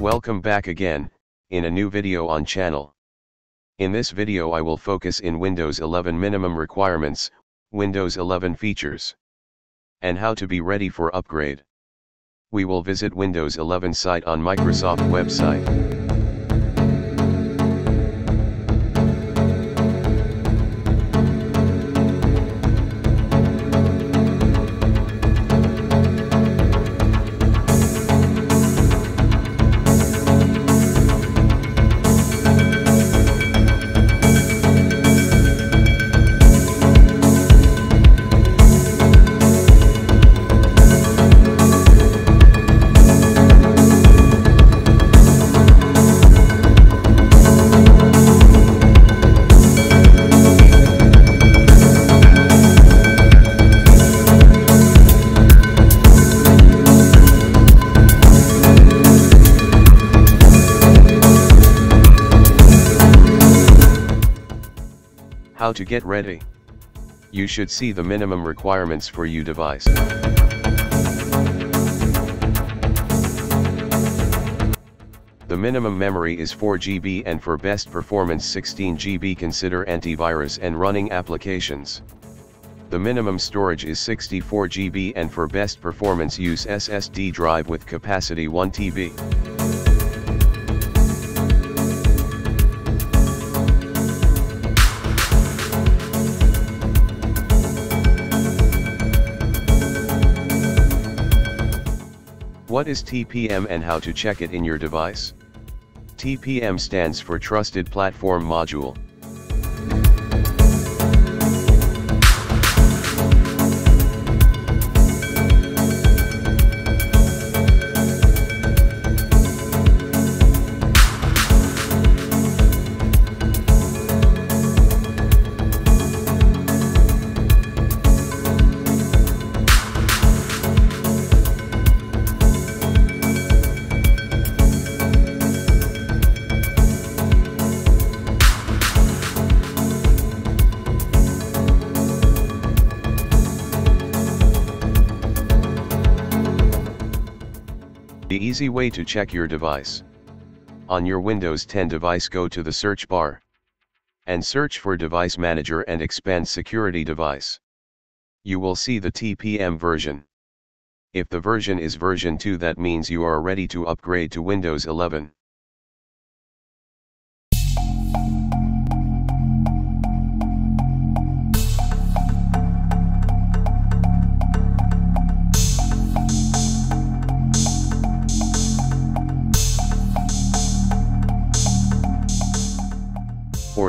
Welcome back again, in a new video on channel. In this video I will focus in Windows 11 minimum requirements, Windows 11 features, and how to be ready for upgrade. We will visit Windows 11 site on Microsoft website. How to get ready. You should see the minimum requirements for your device. The minimum memory is 4 GB and for best performance 16 GB consider antivirus and running applications. The minimum storage is 64 GB and for best performance use SSD drive with capacity 1 TB. What is TPM and how to check it in your device? TPM stands for Trusted Platform Module. Easy way to check your device. On your Windows 10 device go to the search bar. And search for Device Manager and expand Security Device. You will see the TPM version. If the version is version 2 that means you are ready to upgrade to Windows 11.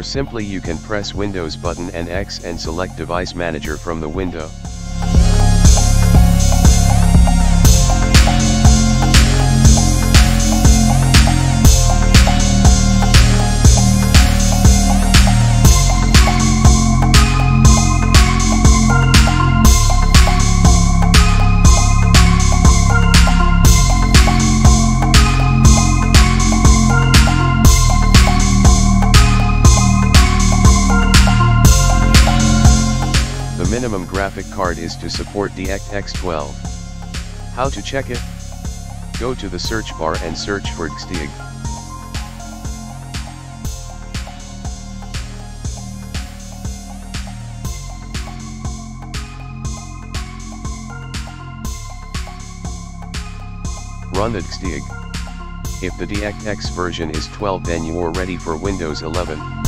Or simply you can press Windows button and X and select Device Manager from the window. Graphic card is to support DirectX 12. How to check it? Go to the search bar and search for dxdiag. Run the dxdiag. If the DirectX version is 12 then you are ready for Windows 11.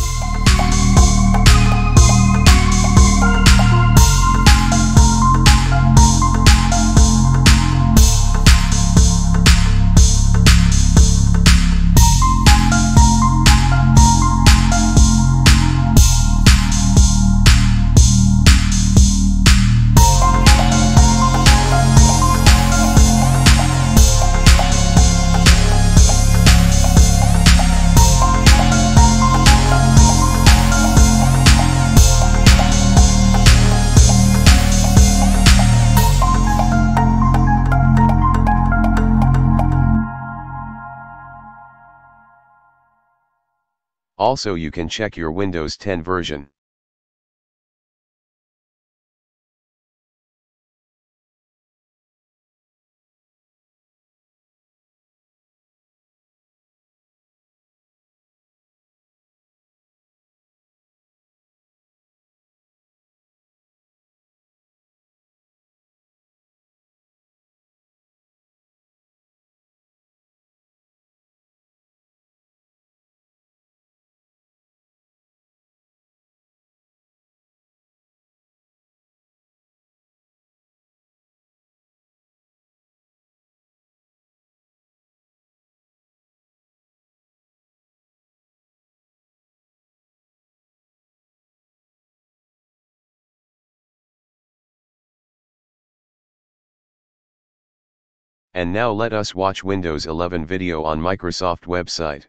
Also you can check your Windows 10 version. And now let us watch Windows 11 video on Microsoft website.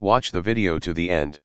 Watch the video to the end.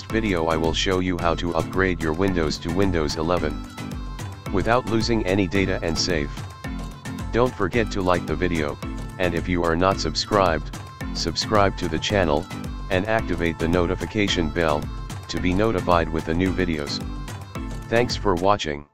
Next video I will show you how to upgrade your Windows to Windows 11. Without losing any data and save. Don't forget to like the video, and if you are not subscribed, subscribe to the channel, and activate the notification bell, to be notified with the new videos. Thanks for watching.